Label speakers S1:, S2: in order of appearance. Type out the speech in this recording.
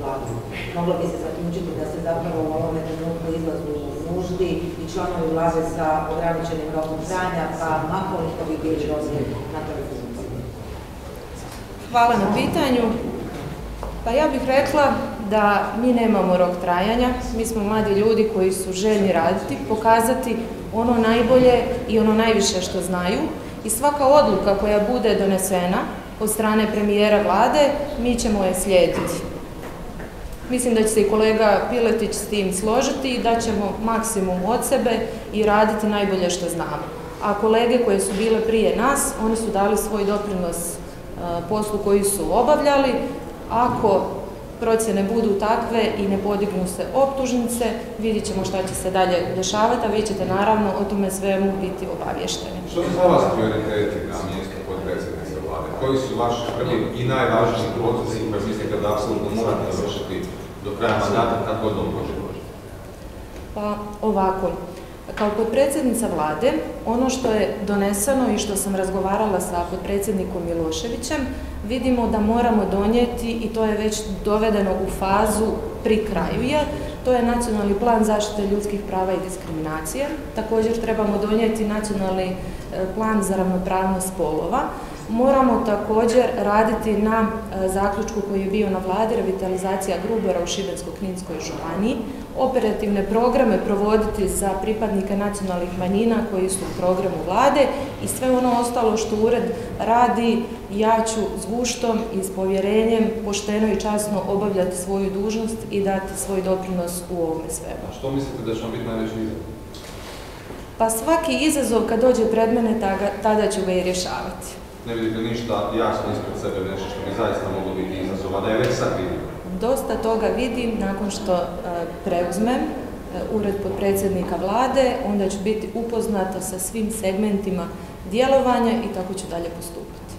S1: vladu. Moglo bi se zaključiti da se zapravo u ovome trenutku izlazu nuždi i članovi vlade sa ograničenim rokom trajanja, pa makoliko bi bili rozni na toj funkciji.
S2: Hvala na pitanju. Pa ja bih rekla da mi nemamo rok trajanja, mi smo mladi ljudi koji su željni raditi, pokazati ono najbolje i ono najviše što znaju i svaka odluka koja bude donesena od strane premijera vlade, mi ćemo je slijediti. Mislim da će se i kolega Piletić s tim složiti i da ćemo maksimum od sebe i raditi najbolje što znamo. A kolege koje su bile prije nas, oni su dali svoj doprinos e, poslu koji su obavljali. Ako procjene budu takve i ne podignu se optužnice, vidjet ćemo šta će se dalje dešavati, a vi ćete naravno o tome svemu biti obavješteni.
S3: Što su za vas prioriteti na mjestu podpredsjednice vlade? Koji su vaši prvi i najvažniji procesi koje mislite da apsolutno morate završiti do kraja mandata kad god može
S2: Pa ovako, kao potpredsjednica vlade, ono što je doneseno i što sam razgovarala sa potpredsjednikom Miloševićem, vidimo da moramo donijeti i to je već dovedeno u fazu pri kraju je, to je nacionalni plan zaštite ljudskih prava i diskriminacije. Također trebamo donijeti nacionalni e, plan za ravnopravnost spolova. Moramo također raditi na e, zaključku koji je bio na vladi, revitalizacija Grubora u Šibensko-Kninskoj županiji, operativne programe provoditi za pripadnike nacionalnih manjina koji su u programu vlade i sve ono ostalo što ured radi, ja ću s guštom i s povjerenjem pošteno i časno obavljati svoju dužnost i dati svoj doprinos u ovome svemu.
S3: A što mislite da će vam biti najveći izazov?
S2: Pa svaki izazov kad dođe pred mene, tada ću ga i rješavati.
S3: Ne vidite ništa jasno ispred sebe, nešto što bi zaista moglo biti izazova, da je već sad vidimo?
S2: Dosta toga vidim nakon što e, preuzmem e, ured podpredsjednika vlade, onda ću biti upoznata sa svim segmentima djelovanja i tako ću dalje postupati.